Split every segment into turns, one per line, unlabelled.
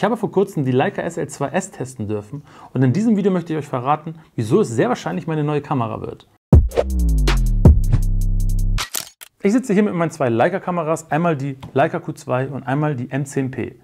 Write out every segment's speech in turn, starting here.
Ich habe vor kurzem die Leica SL2S testen dürfen und in diesem Video möchte ich euch verraten, wieso es sehr wahrscheinlich meine neue Kamera wird. Ich sitze hier mit meinen zwei Leica-Kameras, einmal die Leica Q2 und einmal die M10P.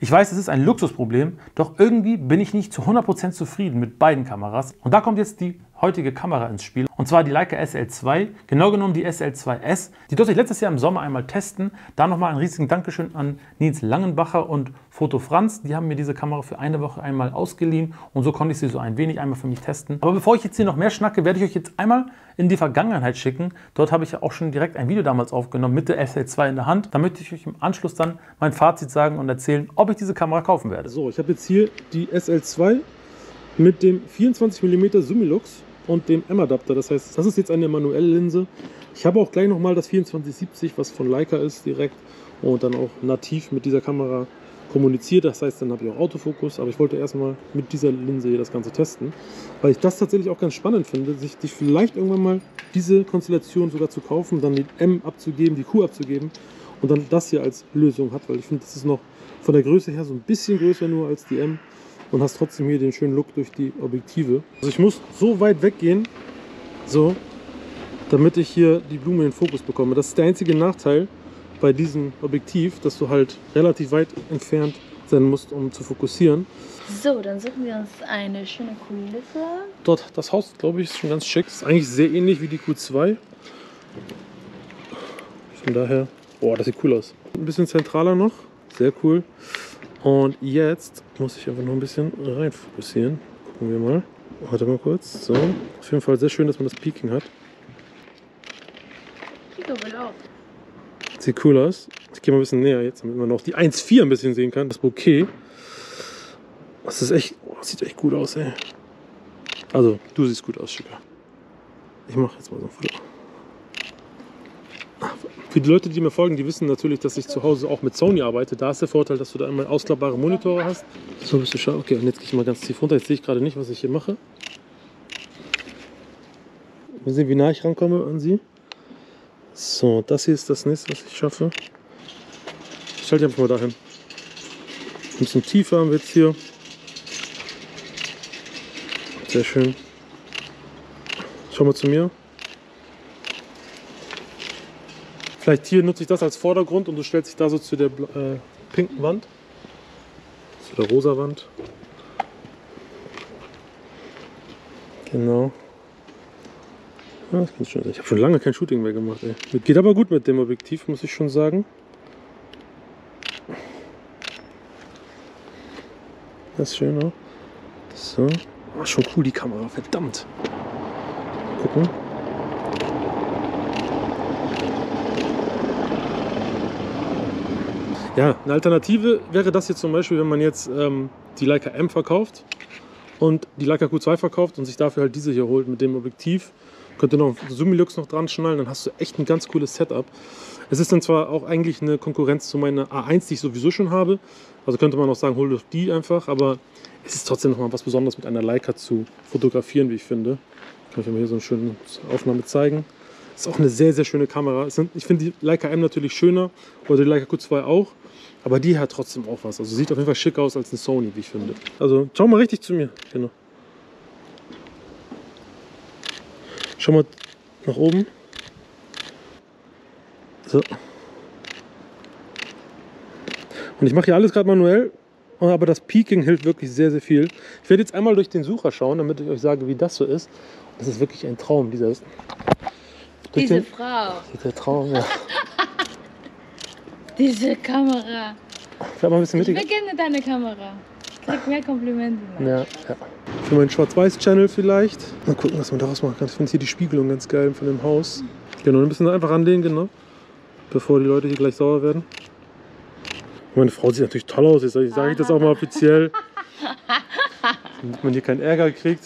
Ich weiß, es ist ein Luxusproblem, doch irgendwie bin ich nicht zu 100% zufrieden mit beiden Kameras. Und da kommt jetzt die heutige Kamera ins Spiel. Und zwar die Leica SL2, genau genommen die SL2S. Die durfte ich letztes Jahr im Sommer einmal testen. Da nochmal ein riesigen Dankeschön an Nils Langenbacher und Foto Franz. Die haben mir diese Kamera für eine Woche einmal ausgeliehen und so konnte ich sie so ein wenig einmal für mich testen. Aber bevor ich jetzt hier noch mehr schnacke, werde ich euch jetzt einmal in die Vergangenheit schicken. Dort habe ich ja auch schon direkt ein Video damals aufgenommen mit der SL2 in der Hand. Da möchte ich euch im Anschluss dann mein Fazit sagen und erzählen, ob ich diese Kamera kaufen werde.
So, ich habe jetzt hier die SL2 mit dem 24 mm Summilux und dem M-Adapter. Das heißt, das ist jetzt eine manuelle Linse. Ich habe auch gleich nochmal das 2470, was von Leica ist, direkt und dann auch nativ mit dieser Kamera kommuniziert. Das heißt, dann habe ich auch Autofokus, aber ich wollte erstmal mit dieser Linse hier das Ganze testen, weil ich das tatsächlich auch ganz spannend finde, sich, sich vielleicht irgendwann mal diese Konstellation sogar zu kaufen, dann die M abzugeben, die Q abzugeben und dann das hier als Lösung hat, weil ich finde, das ist noch von der Größe her so ein bisschen größer nur als die M und hast trotzdem hier den schönen Look durch die Objektive. Also ich muss so weit weggehen, so, damit ich hier die Blume in den Fokus bekomme. Das ist der einzige Nachteil bei diesem Objektiv, dass du halt relativ weit entfernt sein musst, um zu fokussieren.
So, dann suchen wir uns eine schöne Kulisse.
Dort, das Haus, glaube ich, ist schon ganz schick. Ist eigentlich sehr ähnlich wie die Q2. Von daher, boah, das sieht cool aus. Ein bisschen zentraler noch, sehr cool. Und jetzt muss ich einfach noch ein bisschen rein fokussieren. Gucken wir mal. Warte mal kurz. So. Auf jeden Fall sehr schön, dass man das Peaking hat.
Kiko will auch.
Sieht cool aus. Ich gehe mal ein bisschen näher jetzt, damit man auch die 1.4 ein bisschen sehen kann. Das Bouquet. Das ist echt, oh, das sieht echt gut aus, ey. Also, du siehst gut aus, Schicker. Ich mache jetzt mal so ein Foto. Für die Leute, die mir folgen, die wissen natürlich, dass ich zu Hause auch mit Sony arbeite. Da ist der Vorteil, dass du da immer ausklappbare Monitore hast. So bist du scharf. Okay, und jetzt gehe ich mal ganz tief runter. Jetzt sehe ich gerade nicht, was ich hier mache. Mal sehen, wie nah ich rankomme an sie. So, das hier ist das nächste, was ich schaffe. Ich schalte einfach mal dahin. Ein bisschen tiefer haben wir jetzt hier. Sehr schön. Schau mal zu mir. Vielleicht hier nutze ich das als Vordergrund und du stellst dich da so zu der äh, pinken Wand. Zu der rosa Wand. Genau. Ja, das kann sein. Ich habe schon lange kein Shooting mehr gemacht. Ey. Geht aber gut mit dem Objektiv, muss ich schon sagen. Das ist schön, ne? So. Oh, schon cool die Kamera, verdammt. Gucken. Ja, eine Alternative wäre das jetzt zum Beispiel, wenn man jetzt ähm, die Leica M verkauft und die Leica Q2 verkauft und sich dafür halt diese hier holt mit dem Objektiv. Könnte noch ein Summilux noch dran schnallen, dann hast du echt ein ganz cooles Setup. Es ist dann zwar auch eigentlich eine Konkurrenz zu meiner A1, die ich sowieso schon habe. Also könnte man auch sagen, hol doch die einfach, aber es ist trotzdem noch mal was Besonderes mit einer Leica zu fotografieren, wie ich finde. Kann ich mir hier so eine schöne Aufnahme zeigen. Ist auch eine sehr, sehr schöne Kamera. Ich finde die Leica M natürlich schöner oder die Leica Q2 auch. Aber die hat trotzdem auch was. Also sieht auf jeden Fall schick aus als eine Sony, wie ich finde. Also schau mal richtig zu mir. Genau. Schau mal nach oben. So. Und ich mache hier alles gerade manuell. Aber das Peaking hilft wirklich sehr, sehr viel. Ich werde jetzt einmal durch den Sucher schauen, damit ich euch sage, wie das so ist. Das ist wirklich ein Traum, dieser
Diese Frau.
Dieser Traum, ja.
Diese Kamera.
Bleib mal ein bisschen
Ich gerne deine Kamera. Ich krieg mehr Komplimente.
Ja, ja. Für meinen Schwarz-Weiß-Channel vielleicht. Mal gucken, was man daraus machen kann. Ich finde hier die Spiegelung ganz geil von dem Haus. Genau, ein bisschen einfach anlehnen, genau. Bevor die Leute hier gleich sauer werden. Meine Frau sieht natürlich toll aus. Jetzt sage ich, ich das auch mal offiziell. Damit man hier keinen Ärger kriegt.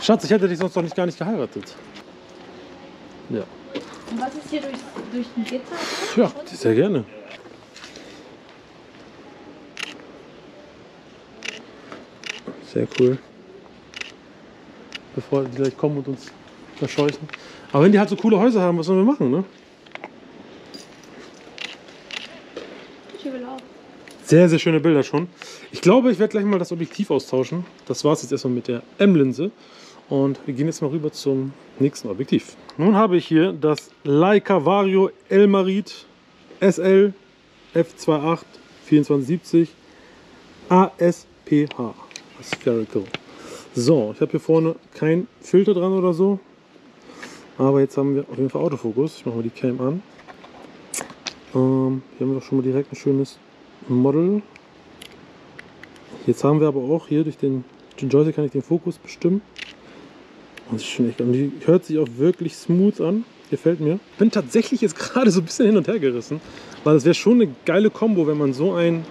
Schatz, ich hätte dich sonst doch nicht gar nicht geheiratet. Ja.
Und was ist hier durch, durch den Gitter?
Ja, sehr gerne. Sehr cool. Bevor die gleich kommen und uns verscheuchen. Aber wenn die halt so coole Häuser haben, was sollen wir machen, ne?
Sehr, sehr schöne Bilder schon. Ich glaube, ich werde gleich mal das Objektiv austauschen. Das war es jetzt erstmal mit der M-Linse. Und wir gehen jetzt mal rüber zum nächsten Objektiv. Nun habe ich hier das Leica Vario Elmarit SL f2.8 2470 ASPH. Spherical. So, ich habe hier vorne kein Filter dran oder so. Aber jetzt haben wir auf jeden Fall Autofokus. Ich mache mal die Cam an. Ähm, hier haben wir schon mal direkt ein schönes Model. Jetzt haben wir aber auch hier durch den, den Joystick kann ich den Fokus bestimmen. Und, die hört sich auch wirklich smooth an. Gefällt mir. Bin tatsächlich jetzt gerade so ein bisschen hin und her gerissen, weil es wäre schon eine geile Kombo, wenn man so ein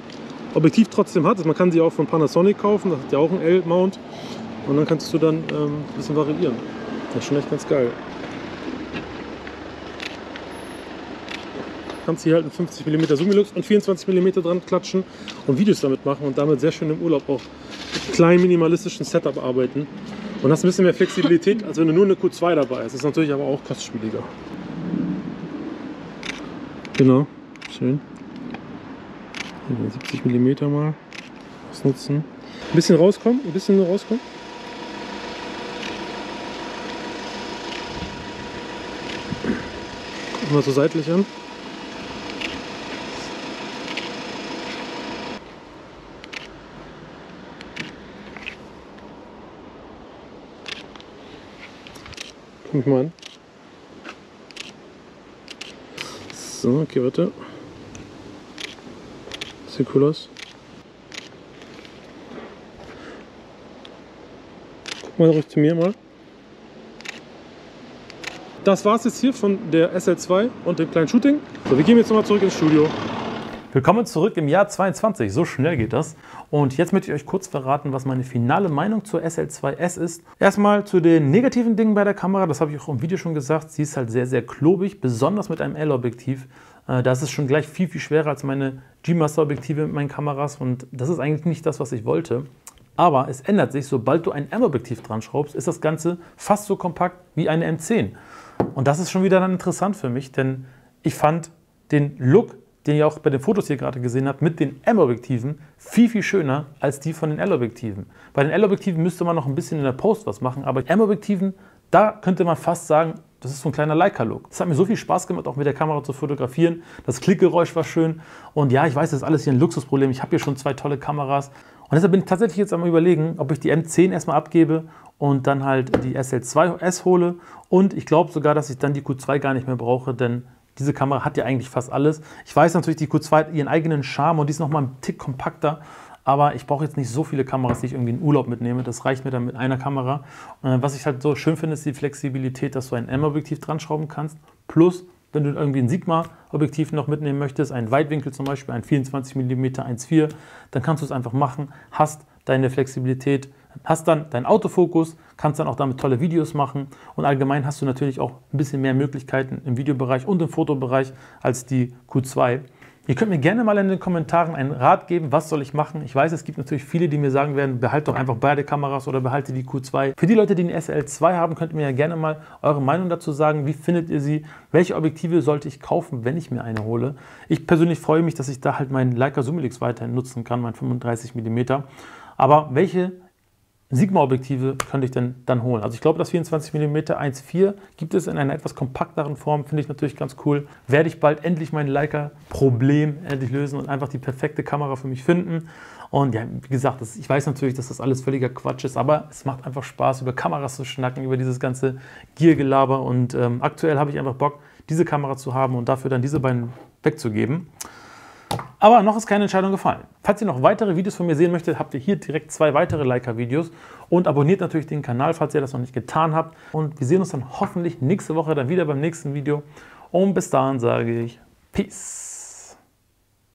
Objektiv trotzdem hat. Man kann sie auch von Panasonic kaufen, das hat ja auch einen L-Mount. Und dann kannst du dann ähm, ein bisschen variieren. Das ist schon echt ganz geil. kannst hier halt einen 50 mm Zoomilux und 24 mm dran klatschen und Videos damit machen und damit sehr schön im Urlaub auch mit kleinen minimalistischen Setup arbeiten. Und hast ein bisschen mehr Flexibilität, als wenn du nur eine Q2 dabei hast. Das ist natürlich aber auch kostspieliger. Genau, schön. 70 mm mal ausnutzen. Ein bisschen rauskommen, ein bisschen nur rauskommen. Gucken wir so seitlich an. Mich mal an. So, okay, warte. Sieht cool aus. Guck mal ruhig zu mir mal. Das war es jetzt hier von der SL2 und dem kleinen Shooting. So, wir gehen jetzt nochmal zurück ins Studio.
Willkommen zurück im Jahr 22, so schnell geht das. Und jetzt möchte ich euch kurz verraten, was meine finale Meinung zur SL2S ist. Erstmal zu den negativen Dingen bei der Kamera, das habe ich auch im Video schon gesagt, sie ist halt sehr, sehr klobig, besonders mit einem L-Objektiv. Äh, da ist schon gleich viel, viel schwerer als meine G-Master-Objektive mit meinen Kameras und das ist eigentlich nicht das, was ich wollte. Aber es ändert sich, sobald du ein M-Objektiv dran schraubst, ist das Ganze fast so kompakt wie eine M10. Und das ist schon wieder dann interessant für mich, denn ich fand den Look den ihr auch bei den Fotos hier gerade gesehen habt, mit den M-Objektiven viel, viel schöner als die von den L-Objektiven. Bei den L-Objektiven müsste man noch ein bisschen in der Post was machen, aber M-Objektiven, da könnte man fast sagen, das ist so ein kleiner Leica-Look. Es hat mir so viel Spaß gemacht, auch mit der Kamera zu fotografieren. Das Klickgeräusch war schön. Und ja, ich weiß, das ist alles hier ein Luxusproblem. Ich habe hier schon zwei tolle Kameras. Und deshalb bin ich tatsächlich jetzt einmal überlegen, ob ich die M10 erstmal abgebe und dann halt die SL2S hole. Und ich glaube sogar, dass ich dann die Q2 gar nicht mehr brauche, denn diese Kamera hat ja eigentlich fast alles. Ich weiß natürlich, die Q2 hat ihren eigenen Charme und die ist nochmal ein Tick kompakter. Aber ich brauche jetzt nicht so viele Kameras, die ich irgendwie in Urlaub mitnehme. Das reicht mir dann mit einer Kamera. Und was ich halt so schön finde, ist die Flexibilität, dass du ein M-Objektiv dran schrauben kannst. Plus, wenn du irgendwie ein Sigma-Objektiv noch mitnehmen möchtest, ein Weitwinkel zum Beispiel, ein 24 mm 1.4, dann kannst du es einfach machen, hast deine Flexibilität hast dann deinen Autofokus, kannst dann auch damit tolle Videos machen und allgemein hast du natürlich auch ein bisschen mehr Möglichkeiten im Videobereich und im Fotobereich als die Q2. Ihr könnt mir gerne mal in den Kommentaren einen Rat geben, was soll ich machen. Ich weiß, es gibt natürlich viele, die mir sagen werden, behalte doch einfach beide Kameras oder behalte die Q2. Für die Leute, die eine SL2 haben, könnt ihr mir ja gerne mal eure Meinung dazu sagen. Wie findet ihr sie? Welche Objektive sollte ich kaufen, wenn ich mir eine hole? Ich persönlich freue mich, dass ich da halt meinen Leica Summilix weiterhin nutzen kann, mein 35 mm. Aber welche Sigma-Objektive könnte ich denn dann holen? Also ich glaube, das 24 mm 1.4 gibt es in einer etwas kompakteren Form, finde ich natürlich ganz cool. Werde ich bald endlich mein Leica-Problem endlich lösen und einfach die perfekte Kamera für mich finden. Und ja, wie gesagt, das, ich weiß natürlich, dass das alles völliger Quatsch ist, aber es macht einfach Spaß, über Kameras zu schnacken, über dieses ganze Gear-Gelaber. Und ähm, aktuell habe ich einfach Bock, diese Kamera zu haben und dafür dann diese beiden wegzugeben. Aber noch ist keine Entscheidung gefallen. Falls ihr noch weitere Videos von mir sehen möchtet, habt ihr hier direkt zwei weitere Leica-Videos und abonniert natürlich den Kanal, falls ihr das noch nicht getan habt. Und wir sehen uns dann hoffentlich nächste Woche dann wieder beim nächsten Video. Und bis dahin sage ich Peace.